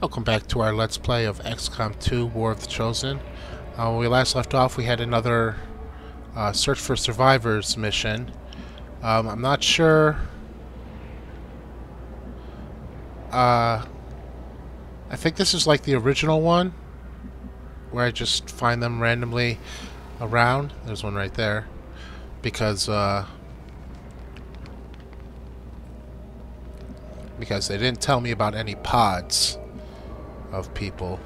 Welcome back to our Let's Play of XCOM 2 War of the Chosen. Uh, when we last left off, we had another uh, Search for Survivors mission. Um, I'm not sure... Uh, I think this is like the original one, where I just find them randomly around. There's one right there. Because, uh... Because they didn't tell me about any pods of people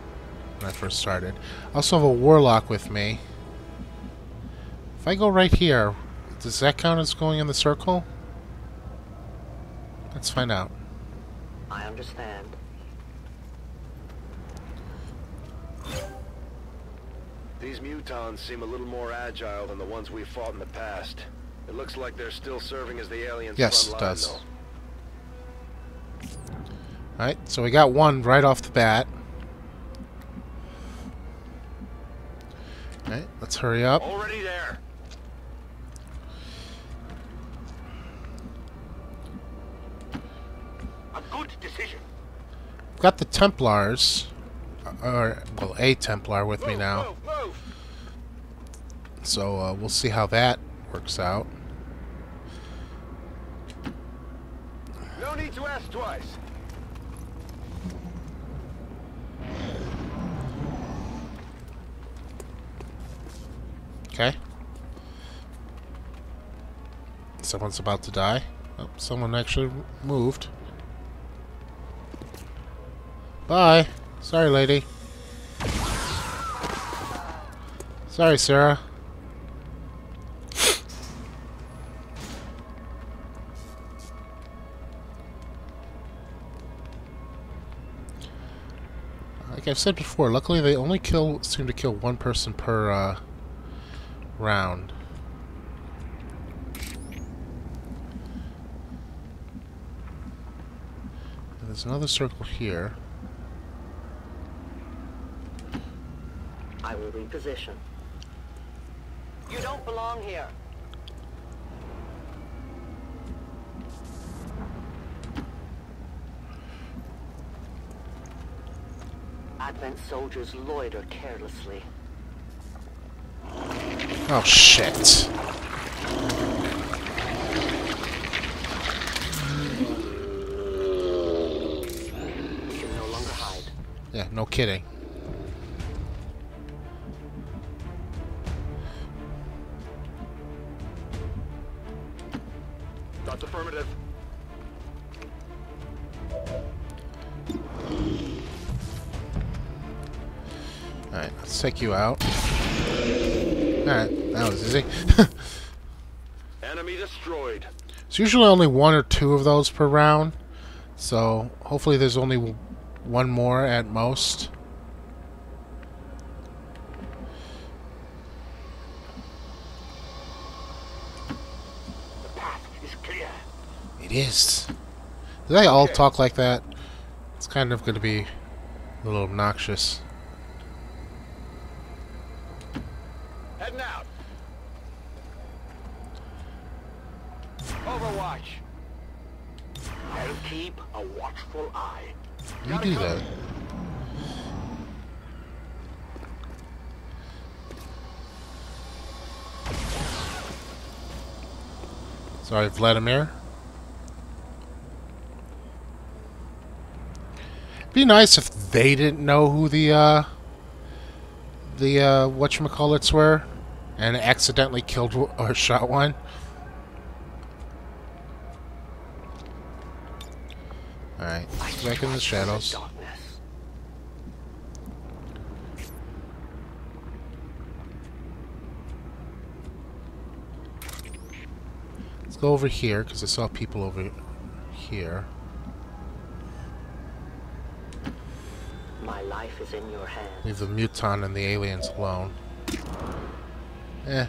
when I first started. I also have a warlock with me. If I go right here, does that count as going in the circle? Let's find out. I understand. These mutons seem a little more agile than the ones we fought in the past. It looks like they're still serving as the aliens' Yes, front it line, does. though. Alright, so we got one right off the bat. Alright, let's hurry up. Already there. A good decision. We've got the Templars, or, well, a Templar with me now. Move, move. So uh, we'll see how that works out. No need to ask twice. Okay. Someone's about to die. Oh, someone actually moved. Bye. Sorry, lady. Sorry, Sarah. Like I've said before, luckily they only kill seem to kill one person per uh, round. And there's another circle here. I will reposition. You don't belong here. Advent soldiers loiter carelessly. Oh shit. No longer hide. Yeah, no kidding. That's affirmative. Alright, let's take you out. Alright, that was easy. Enemy destroyed. It's usually only one or two of those per round, so hopefully there's only one more at most. The path is clear. It is. Do they all talk like that? It's kind of going to be a little obnoxious. Sorry, Vladimir. Be nice if they didn't know who the uh the uh whatchamacallits were and accidentally killed or shot one. Alright, back in the shadows. Let's go over here because I saw people over here. My life is in your hands. Leave the muton and the aliens alone. Eh.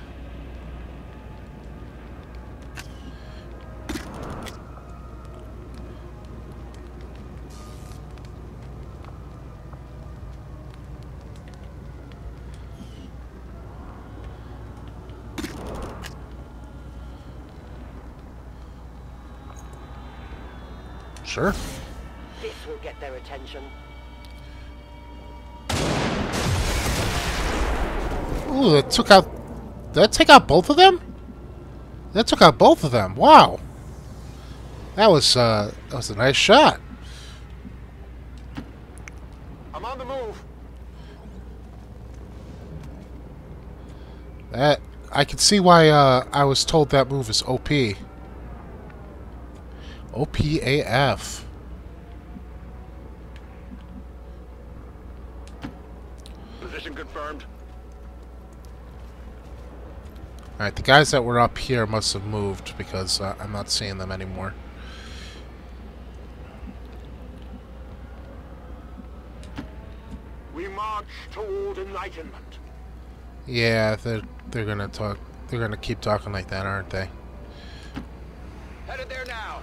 Sure. This will get their attention. Ooh, that took out... Did that take out both of them? That took out both of them. Wow. That was, uh, that was a nice shot. I'm on the move. That... I can see why, uh, I was told that move is OP. OPAF. Position confirmed. Alright, the guys that were up here must have moved because uh, I'm not seeing them anymore. We march toward enlightenment. Yeah, they're they're gonna talk. They're gonna keep talking like that, aren't they? Headed there now.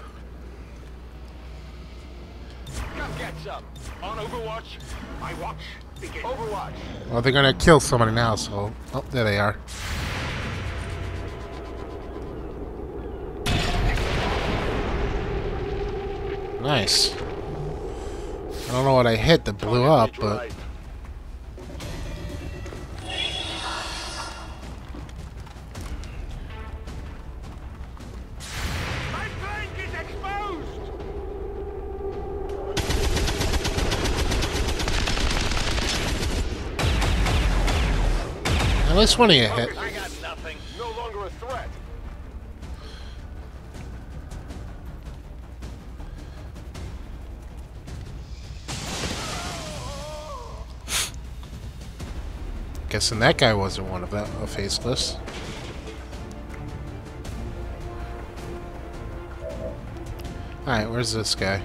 Come get some. On Overwatch. My watch. Begin. Overwatch. Well, they're gonna kill somebody now. So, oh, there they are. Nice. I don't know what I hit that blew up, but least one you hit. I got nothing. No longer a threat. Guessing that guy wasn't one of them, a faceless. Alright, where's this guy?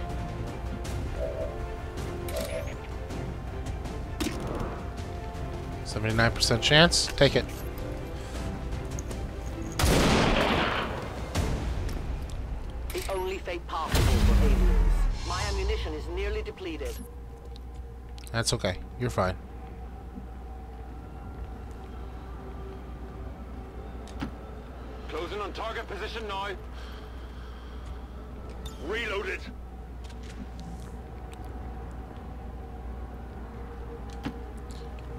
Seventy-nine percent chance. Take it. The only fate possible for aliens. My ammunition is nearly depleted. That's okay. You're fine. Closing on target position now. Reloaded.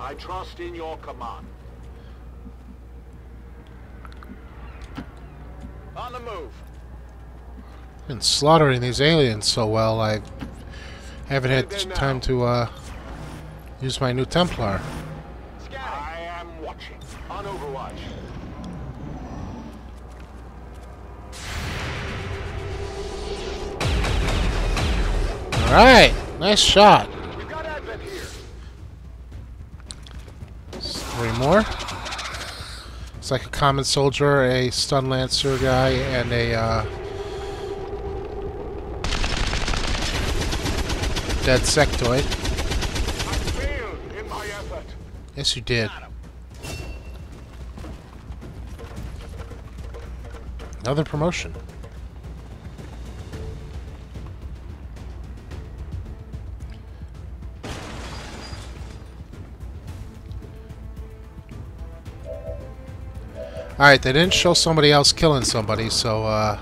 I trust in your command. On the move. Been slaughtering these aliens so well, I haven't had time to uh, use my new Templar. I am watching. On Overwatch. All right, nice shot. It's like a common soldier, a stun lancer guy, and a uh, dead sectoid. Yes, you did. Another promotion. Alright, they didn't show somebody else killing somebody, so, uh...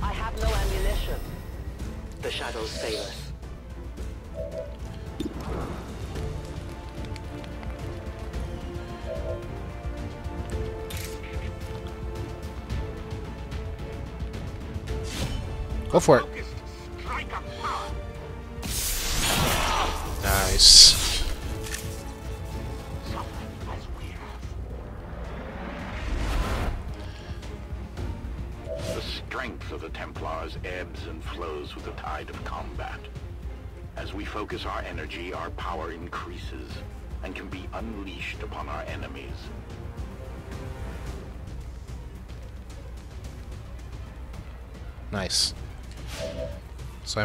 I have no ammunition. The shadows fail us. Go for it.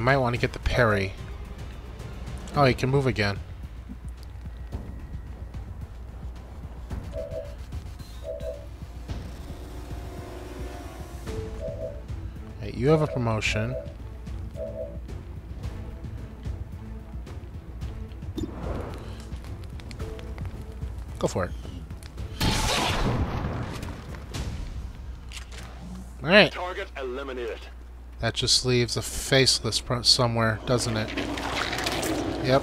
Might want to get the parry. Oh, he can move again. Hey, you have a promotion. Go for it. Alright. Target eliminated. That just leaves a faceless somewhere, doesn't it? Yep.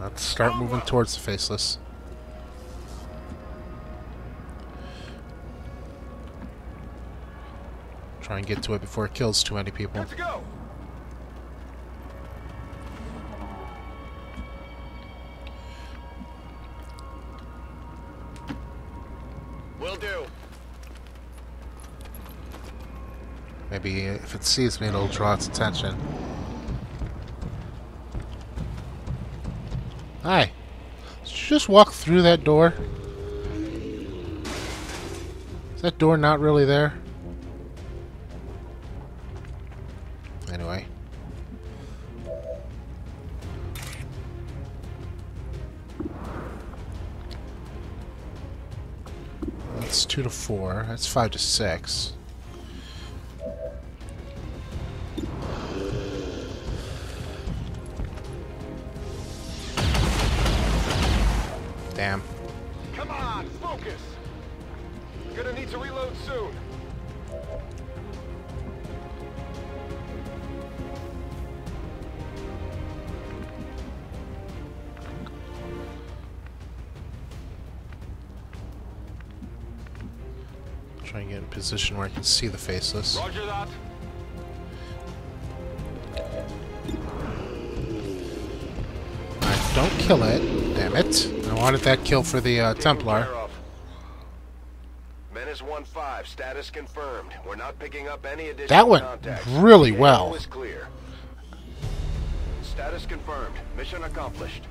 Let's start moving towards the faceless. Try and get to it before it kills too many people. Good to go. Will do. Maybe if it sees me, it'll draw its attention. Hi. Just walk through that door? Is that door not really there? Four. That's five to six. Try and get in a position where I can see the faceless. Roger that. Don't kill it. Damn it. I wanted that kill for the uh, Templar. Menace 1-5, status confirmed. We're not picking up any additional That went contacts. really well. Is clear. Status confirmed. Mission accomplished.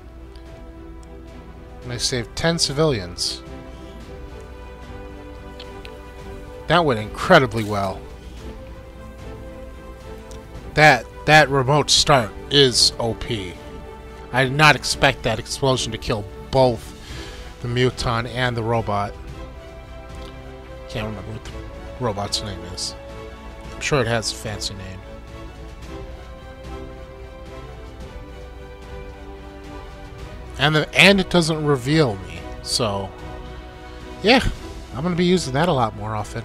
And I saved 10 civilians. That went incredibly well. That that remote start is OP. I did not expect that explosion to kill both the muton and the robot. Can't remember what the robot's name is. I'm sure it has a fancy name. And the and it doesn't reveal me. So yeah, I'm gonna be using that a lot more often.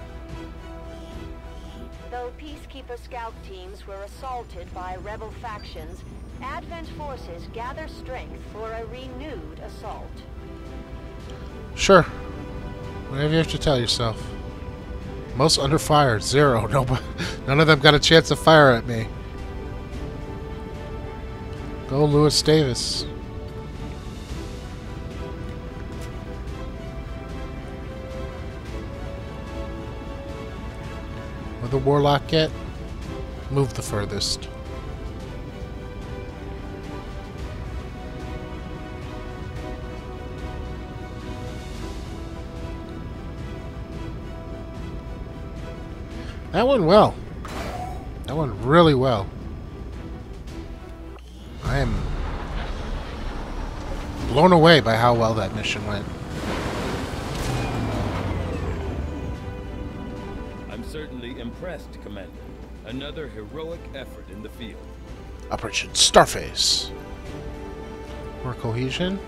Peacekeeper scout teams were assaulted by rebel factions, Advent forces gather strength for a renewed assault. Sure. Whatever you have to tell yourself. Most under fire, zero. None of them got a chance to fire at me. Go, Lewis Davis. Where the warlock get? Move the furthest. That went well. That went really well. I am blown away by how well that mission went. I'm certainly impressed, Commander. Another heroic effort in the field. Operation Starface. More cohesion.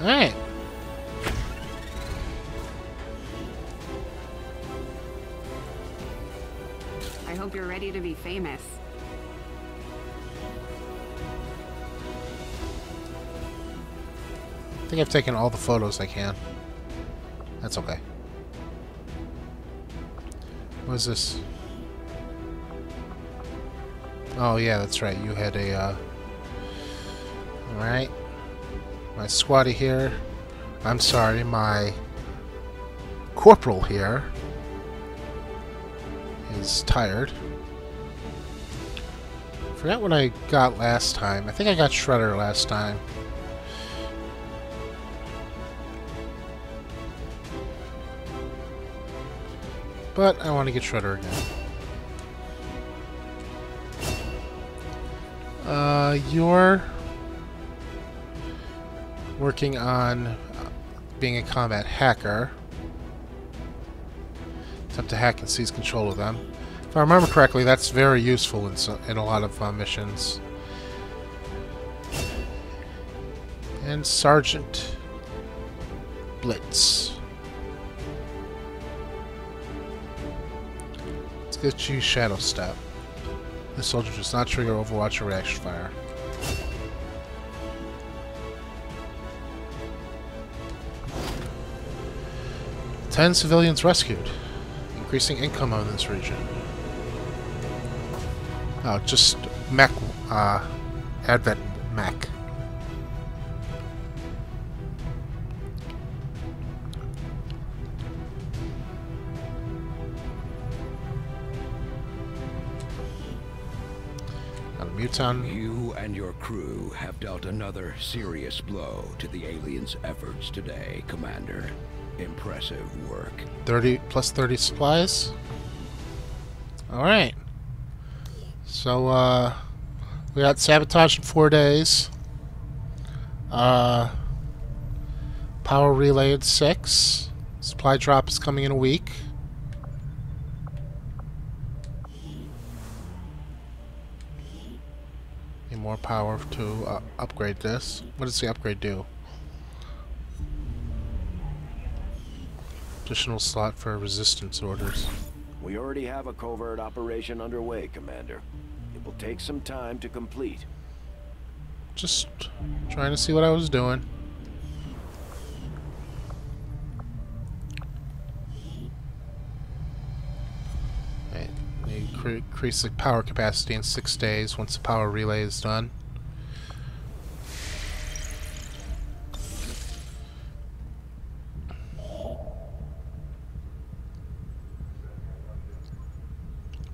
Alright. I hope you're ready to be famous. Think I've taken all the photos I can. That's okay. What is this? Oh yeah, that's right. You had a uh Alright. My squatty here. I'm sorry, my corporal here is tired. Forgot what I got last time. I think I got Shredder last time. But I want to get Shredder again. Uh, you're working on uh, being a combat hacker. Attempt to hack and seize control of them. If I remember correctly, that's very useful in, so, in a lot of uh, missions. And Sergeant Blitz. Get you Shadow Step. This soldier does not trigger Overwatch or reaction fire. Ten civilians rescued, increasing income on this region. Oh, just mech, uh, Advent mech. Muton. You and your crew have dealt another serious blow to the aliens' efforts today, Commander. Impressive work. 30 plus 30 supplies. Alright. So, uh, we got sabotage in four days. Uh, power relay in six. Supply drop is coming in a week. More power to uh, upgrade this. What does the upgrade do? Additional slot for resistance orders. We already have a covert operation underway, Commander. It will take some time to complete. Just trying to see what I was doing. Increase the power capacity in six days once the power relay is done.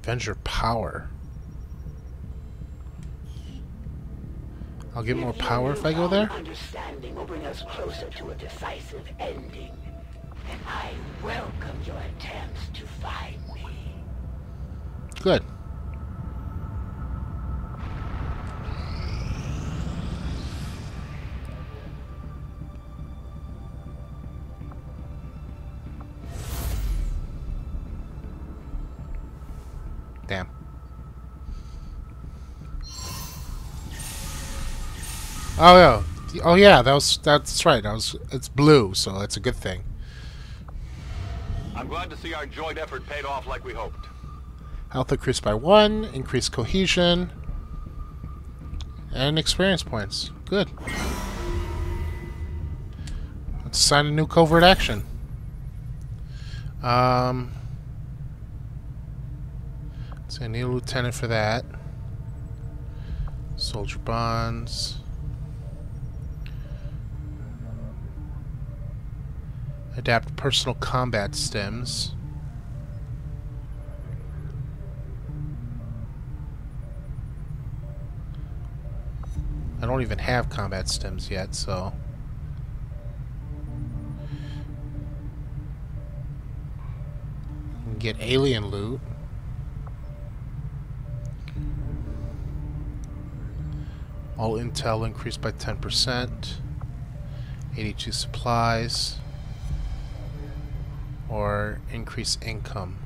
Avenger power. I'll get more power if I go there. Understanding will bring us closer to a decisive ending. And I welcome your attempts to find me. Good. Damn. Oh yeah. Oh yeah, that was that's right. That was it's blue, so that's a good thing. I'm glad to see our joint effort paid off like we hoped. Health increased by one, increased cohesion, and experience points. Good. Let's assign a new covert action. Um, so I need a lieutenant for that. Soldier bonds. Adapt personal combat stims. I don't even have combat stims yet, so... Get alien loot. All intel increased by 10%. 82 supplies. Or increase income.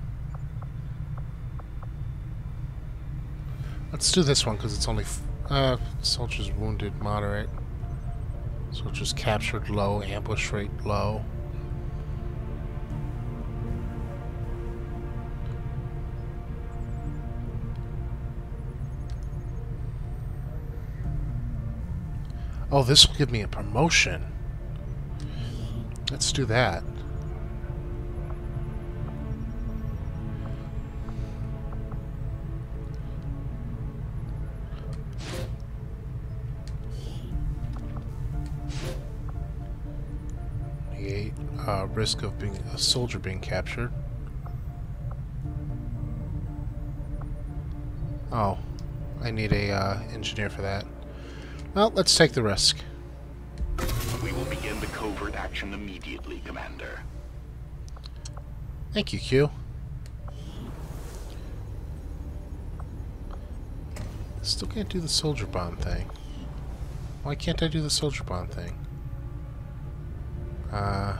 Let's do this one because it's only... Uh, soldiers wounded, moderate. Soldiers captured, low. Ambush rate, low. Oh, this will give me a promotion. Let's do that. Uh, risk of being a soldier being captured. Oh, I need a uh, engineer for that. Well, let's take the risk. We will begin the covert action immediately, Commander. Thank you, Q. Still can't do the soldier bomb thing. Why can't I do the soldier bomb thing? Uh...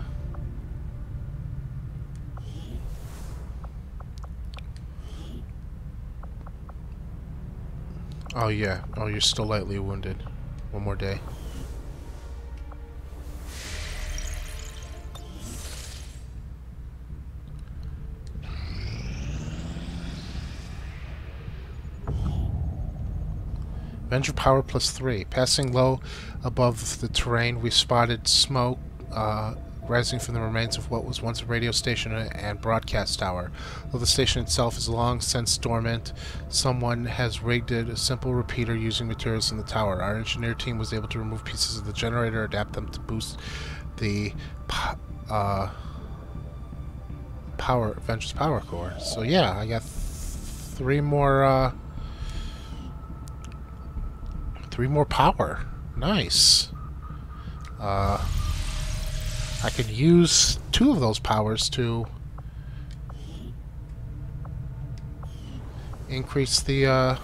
Oh yeah. Oh, you're still lightly wounded. One more day. Avenger power plus three. Passing low above the terrain, we spotted smoke uh, rising from the remains of what was once a radio station and broadcast tower. Though the station itself is long since dormant, someone has rigged it a simple repeater using materials in the tower. Our engineer team was able to remove pieces of the generator, adapt them to boost the uh, power Avengers power core. So yeah, I got th three more. Uh, Three more power. Nice. Uh, I could use two of those powers to increase the, uh,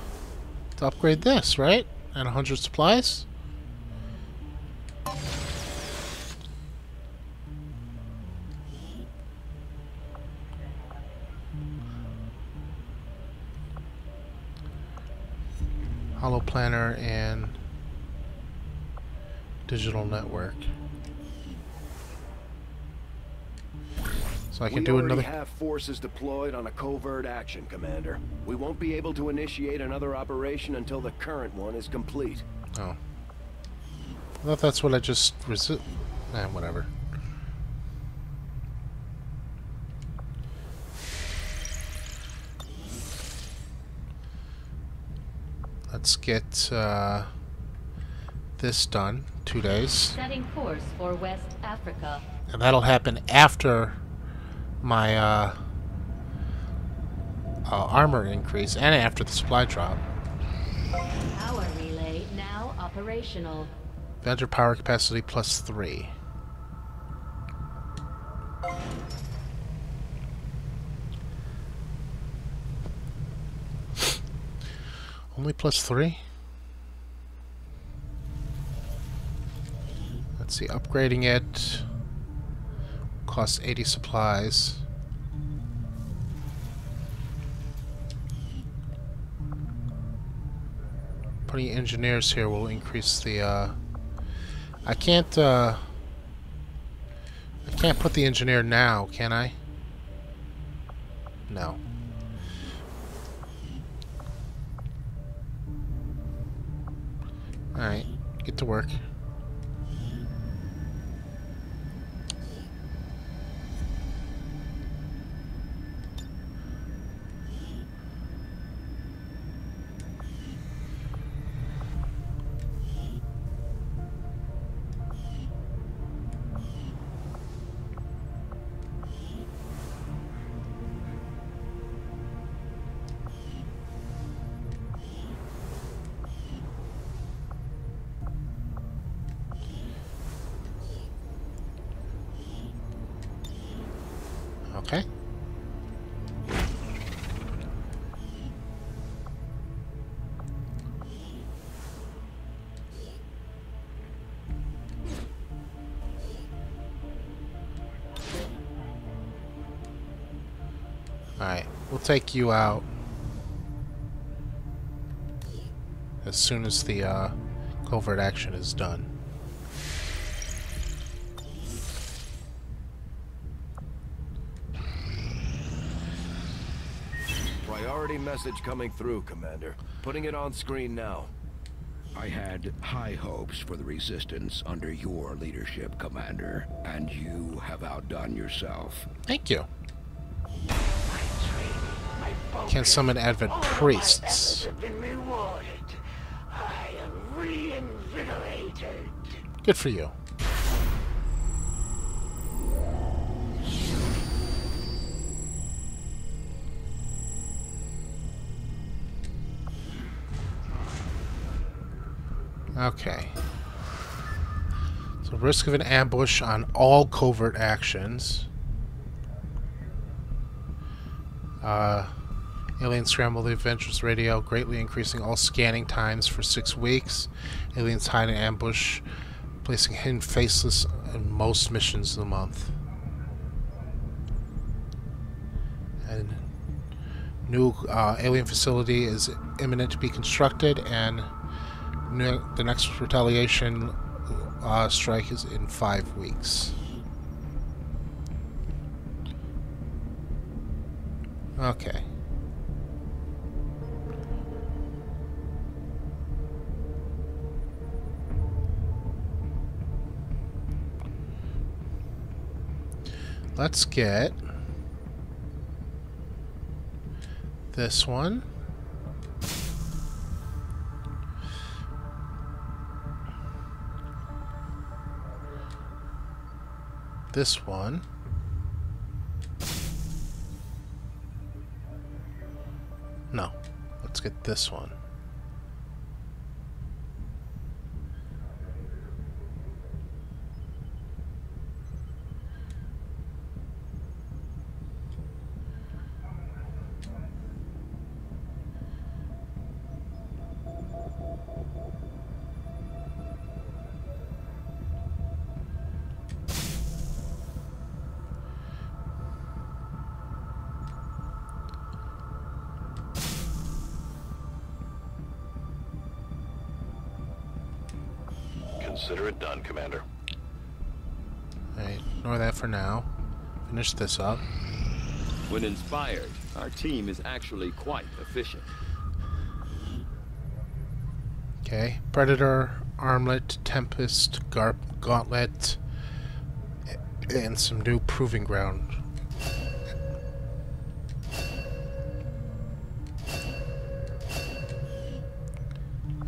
to upgrade this, right? And 100 supplies? Hollow Planner and Digital Network. So I can we do another. We have forces deployed on a covert action, Commander. We won't be able to initiate another operation until the current one is complete. Oh. I thought that's what I just resi- Eh, whatever. Let's get uh, this done. Two days. Setting course for West Africa. And that'll happen after my uh, uh, armor increase and after the supply drop. Power relay now operational. Avenger power capacity plus three. Only plus three? Let's see, upgrading it costs 80 supplies. Putting engineers here will increase the, uh... I can't, uh... I can't put the engineer now, can I? No. Alright, get to work. Take you out as soon as the uh, covert action is done. Priority message coming through, Commander. Putting it on screen now. I had high hopes for the Resistance under your leadership, Commander, and you have outdone yourself. Thank you. Can summon Advent priests. Good for you. Okay. So risk of an ambush on all covert actions. Uh, Aliens scramble the Avengers radio, greatly increasing all scanning times for six weeks. Aliens hide in ambush, placing hidden faceless in most missions of the month. And new uh, alien facility is imminent to be constructed, and new, the next retaliation uh, strike is in five weeks. Okay. Let's get this one. This one. No. Let's get this one. Consider it done, Commander. Alright, ignore that for now. Finish this up. When inspired, our team is actually quite efficient. Okay, Predator, Armlet, Tempest, Garp, Gauntlet, and some new Proving Ground.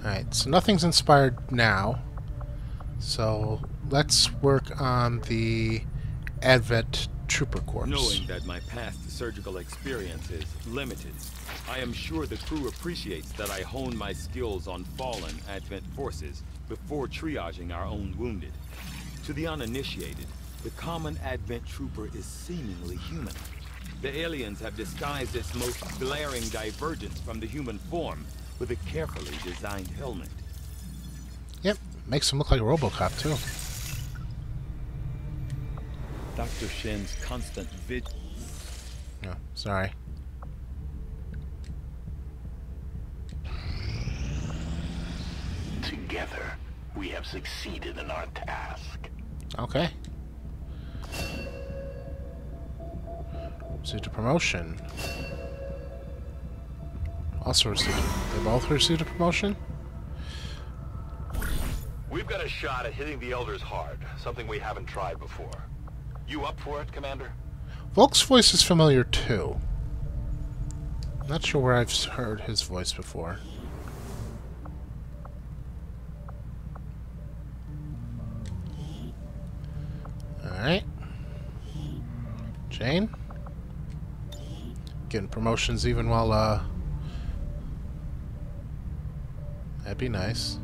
Alright, so nothing's inspired now. So let's work on the Advent Trooper Corps. Knowing that my past surgical experience is limited, I am sure the crew appreciates that I hone my skills on fallen Advent forces before triaging our own wounded. To the uninitiated, the common Advent Trooper is seemingly human. The aliens have disguised its most glaring divergence from the human form with a carefully designed helmet. Yep, makes him look like a Robocop too. Dr. Shen's constant vid... No, sorry. Together, we have succeeded in our task. Okay. Received a promotion. Also received. They both received a promotion? We've got a shot at hitting the Elders hard, something we haven't tried before. You up for it, Commander? Volk's voice is familiar too. I'm Not sure where I've heard his voice before. Alright. Jane? Getting promotions even while, uh... That'd be nice.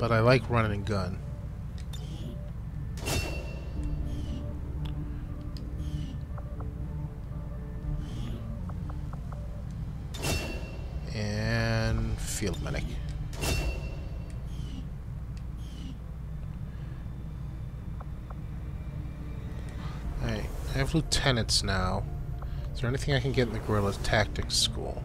But I like running and gun. And field medic. Alright, I have lieutenants now. Is there anything I can get in the guerrilla tactics school?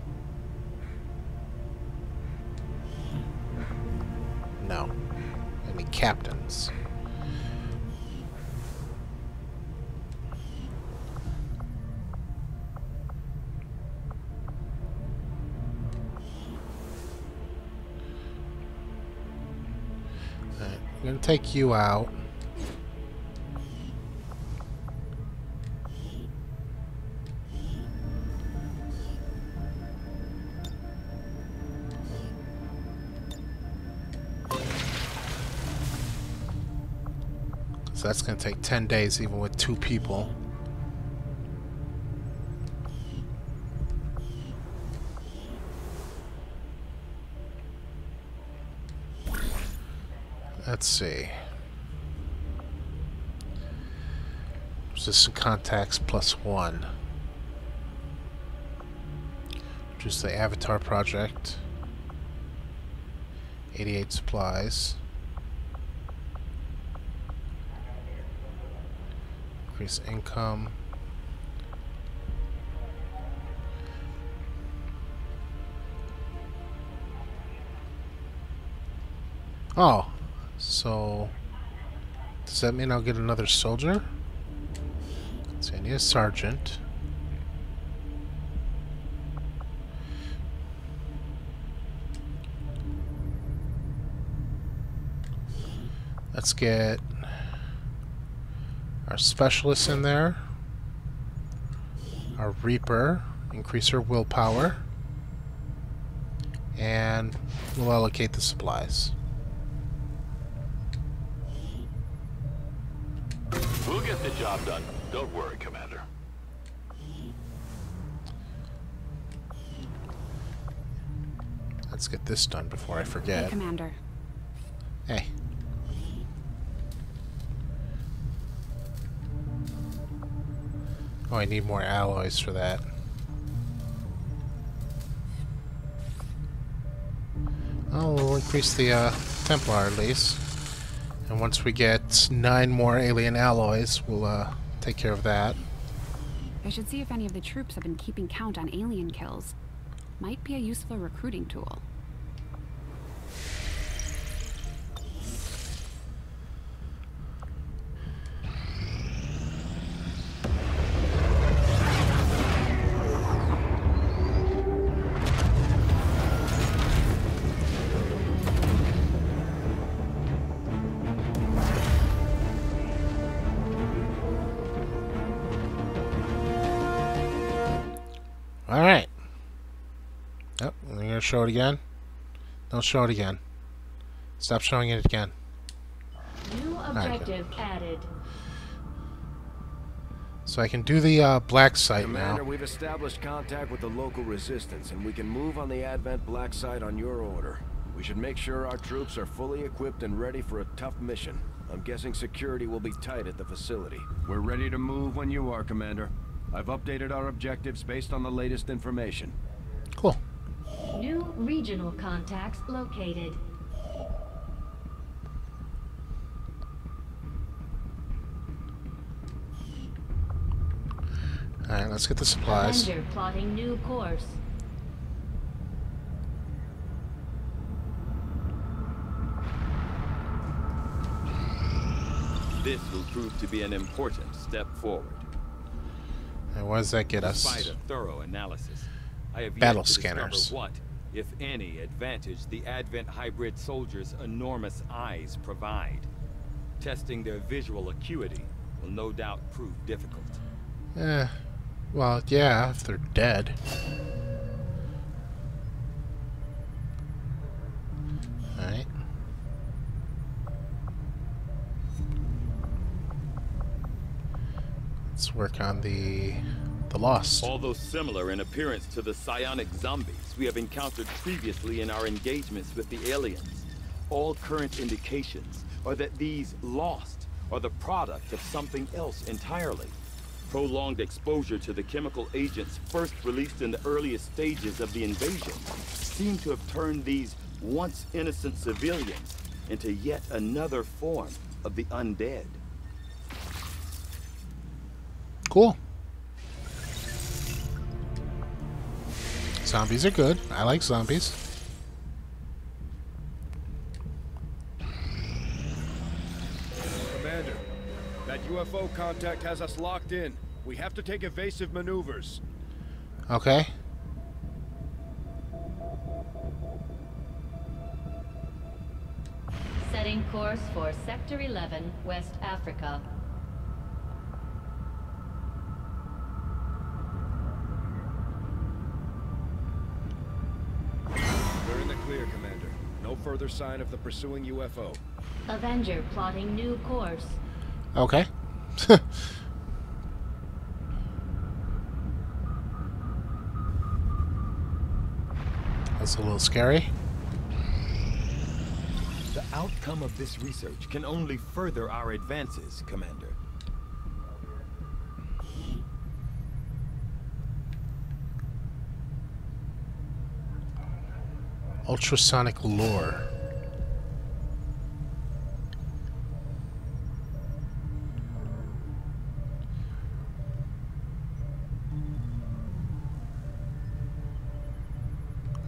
Captains? Alright, I'm gonna take you out. That's going to take 10 days even with two people. Let's see. Resistant contacts plus one. Which is the Avatar Project. 88 supplies. Increase income. Oh, so does that mean I'll get another soldier? So I need a sergeant. Let's get our specialist in there. Our Reaper, increase her willpower. And we'll allocate the supplies. We'll get the job done. Don't worry, Commander. Let's get this done before I Hey, forget. Commander. Hey. Oh, I need more alloys for that. Oh, we'll increase the uh, Templar at least. And once we get nine more alien alloys, we'll uh, take care of that. I should see if any of the troops have been keeping count on alien kills. Might be a useful recruiting tool. Show it again? Don't show it again. Stop showing it again. New objective added. So I can do the uh, black site Commander, now. we've established contact with the local resistance, and we can move on the Advent Black site on your order. We should make sure our troops are fully equipped and ready for a tough mission. I'm guessing security will be tight at the facility. We're ready to move when you are, Commander. I've updated our objectives based on the latest information. Cool. New regional contacts located. Alright, let's get the supplies. Avenger plotting new course. This will prove to be an important step forward. And what does that get us? Despite a thorough analysis, I have Battle yet to scanners. discover what, if any, advantage the Advent hybrid soldiers' enormous eyes provide. Testing their visual acuity will no doubt prove difficult. Eh. Well, yeah, if they're dead. Alright. Let's work on the the lost. Although similar in appearance to the psionic zombies we have encountered previously in our engagements with the aliens, all current indications are that these lost are the product of something else entirely. Prolonged exposure to the chemical agents first released in the earliest stages of the invasion seem to have turned these once innocent civilians into yet another form of the undead. Cool. Zombies are good. I like zombies. Commander, that UFO contact has us locked in. We have to take evasive maneuvers. Okay. Setting course for Sector 11, West Africa. Further sign of the pursuing UFO. Avenger plotting new course. Okay. That's a little scary. The outcome of this research can only further our advances, Commander. Ultrasonic lure.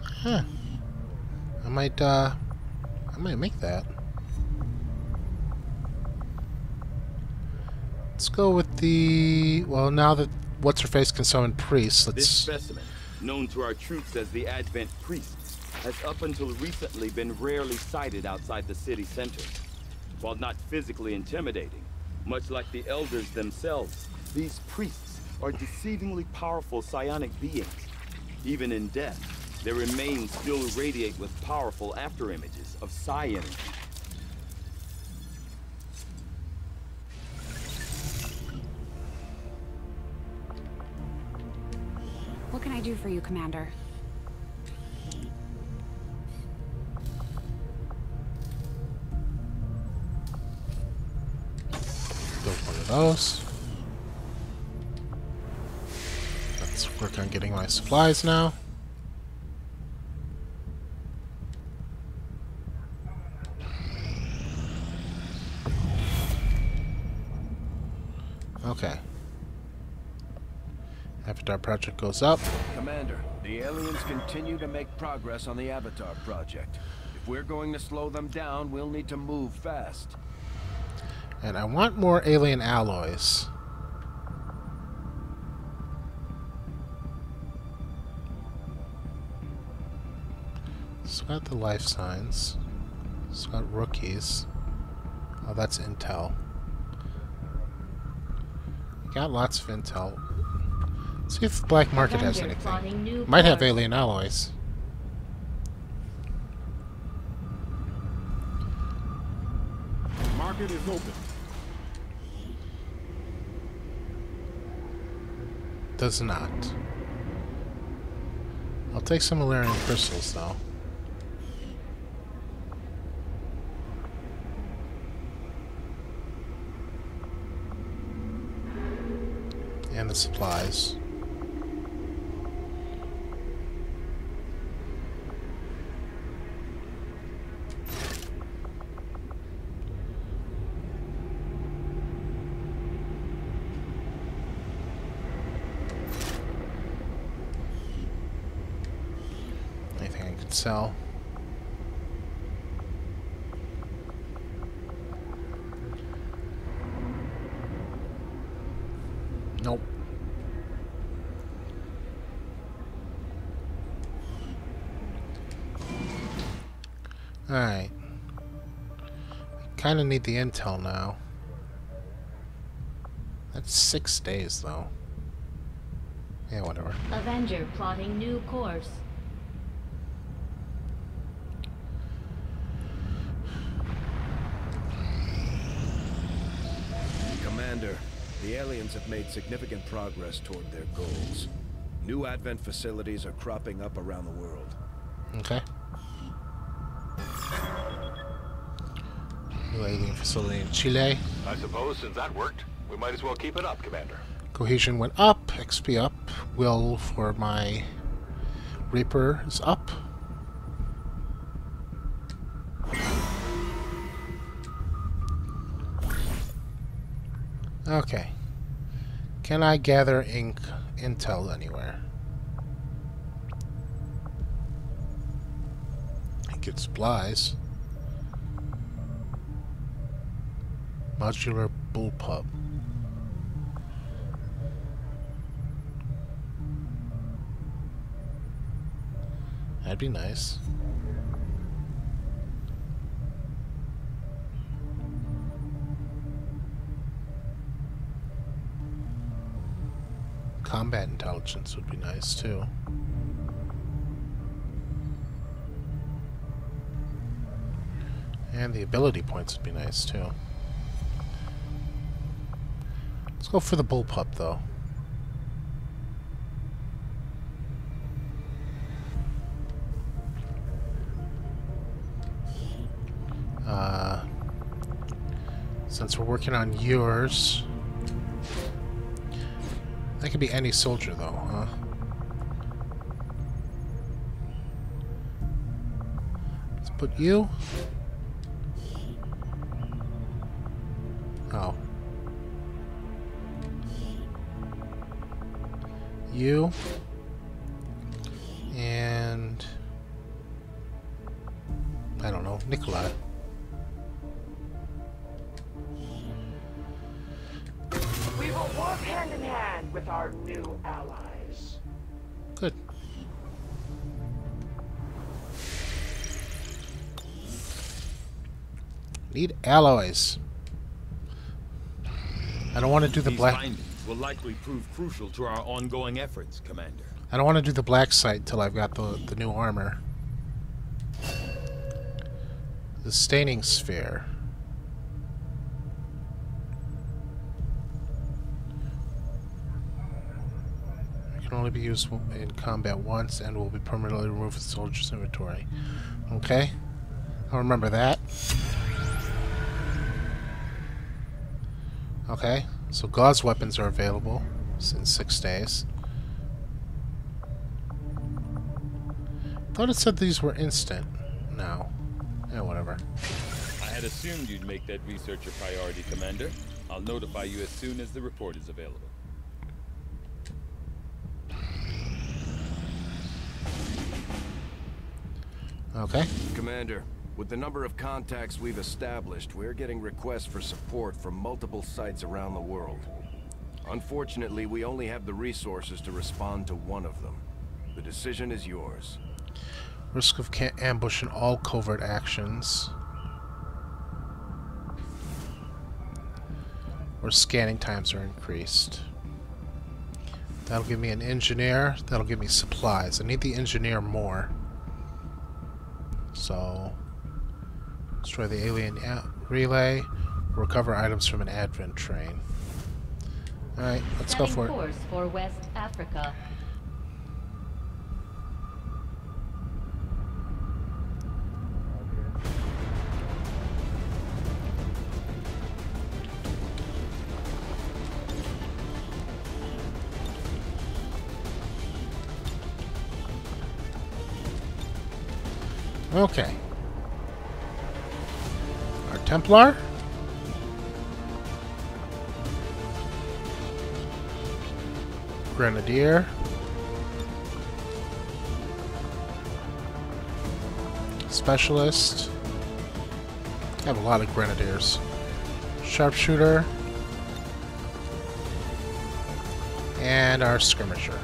Huh. I might, uh, I might make that. Let's go with the... Well, now that What's-Her-Face can summon priests, let's... specimen, known to our troops as the Advent Priest, has up until recently been rarely sighted outside the city center. While not physically intimidating, much like the Elders themselves, these priests are deceivingly powerful psionic beings. Even in death, their remains still radiate with powerful afterimages of psi energy. What can I do for you, Commander? Let's work on getting my supplies now. Okay. Avatar project goes up. Commander, the aliens continue to make progress on the Avatar project. If we're going to slow them down, we'll need to move fast. And I want more alien alloys. It's got the life signs. It's got rookies. Oh, that's intel. Got lots of intel. See if the black market has Avenger plotting new anything. Might have alien alloys. Market is open. Does not. I'll take some Valerian crystals, though. And the supplies. Sell. Nope. Alright. Kinda need the intel now. That's six days, though. Yeah, whatever. Avenger plotting new course. The aliens have made significant progress toward their goals. New Advent facilities are cropping up around the world. Okay. New alien facility in Chile. I suppose since that worked, we might as well keep it up, Commander. Cohesion went up, XP up. Will for my Reaper is up. Okay. Can I gather ink intel anywhere? Get supplies. Modular bullpup. That'd be nice. Combat intelligence would be nice too. And the ability points would be nice too. Let's go for the bullpup though. Uh, since we're working on yours, that could be any soldier, though, huh? Let's put you. Oh. You. And... I don't know, Nikolai. Need alloys. I don't want to do the These black. will likely prove crucial to our ongoing efforts, Commander. I don't want to do the black site till I've got the the new armor. The Sustaining Sphere. It can only be used in combat once and will be permanently removed from the soldier's inventory. Okay, I'll remember that. Okay, so God's weapons are available in six days. Thought it said these were instant. No. Yeah, whatever. I had assumed you'd make that research a priority, Commander. I'll notify you as soon as the report is available. Okay. Commander, with the number of contacts we've established, we're getting requests for support from multiple sites around the world. Unfortunately, we only have the resources to respond to one of them. The decision is yours. Risk of ambush in all covert actions. Or scanning times are increased. That'll give me an engineer. That'll give me supplies. I need the engineer more. So, destroy the alien relay. Recover items from an advent train. Alright, let's go Setting for it. course for West Africa. Okay. Templar. Grenadier. Specialist. I have a lot of Grenadiers. Sharpshooter. And our Skirmisher.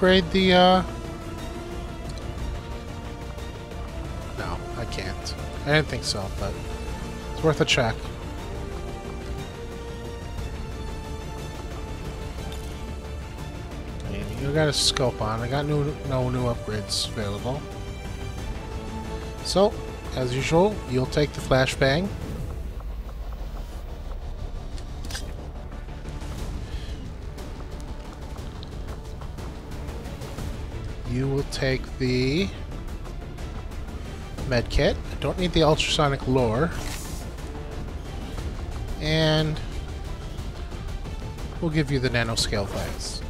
Upgrade the, uh... No, I can't. I didn't think so, but it's worth a check. Mean, you got a scope on. I got new, no new upgrades available. So, as usual, you'll take the flashbang. You will take the medkit. I don't need the ultrasonic lure. And we'll give you the nanoscale things.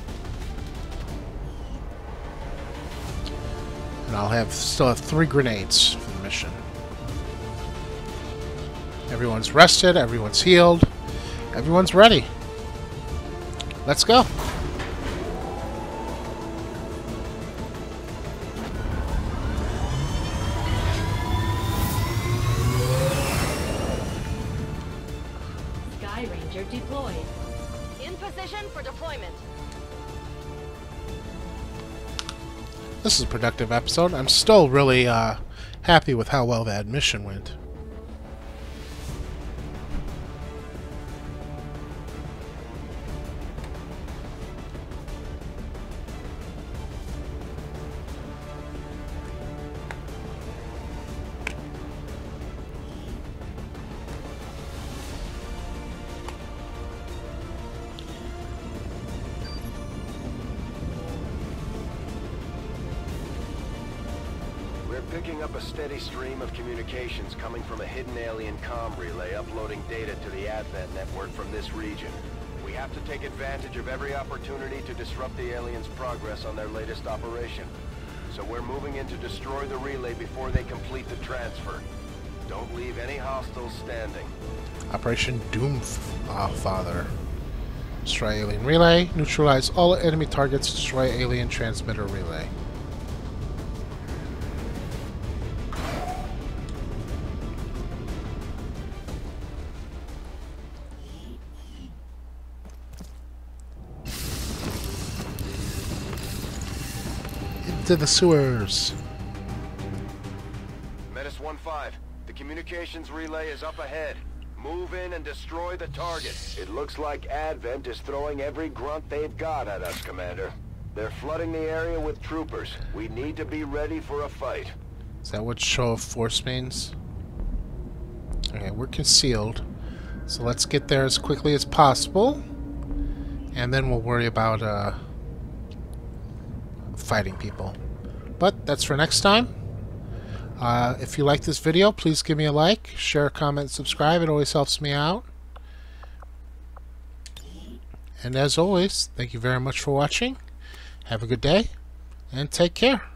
And I'll have still have three grenades for the mission. Everyone's rested, everyone's healed, everyone's ready. Let's go. This is a productive episode. I'm still really uh, happy with how well that mission went. Alien comm relay uploading data to the Advent network from this region. We have to take advantage of every opportunity to disrupt the aliens' progress on their latest operation. So we're moving in to destroy the relay before they complete the transfer. Don't leave any hostiles standing. Operation Doom uh, Father. Destroy alien relay. Neutralize all enemy targets. Destroy alien transmitter relay. Into the sewers. Menace 1-5, the communications relay is up ahead. Move in and destroy the target. It looks like Advent is throwing every grunt they've got at us, Commander. They're flooding the area with troopers. We need to be ready for a fight. Is that what show of force means? Okay, we're concealed. So let's get there as quickly as possible. And then we'll worry about uh, fighting people. But that's for next time. Uh, if you like this video, please give me a like, share, comment, subscribe. It always helps me out. And as always, thank you very much for watching. Have a good day, and take care.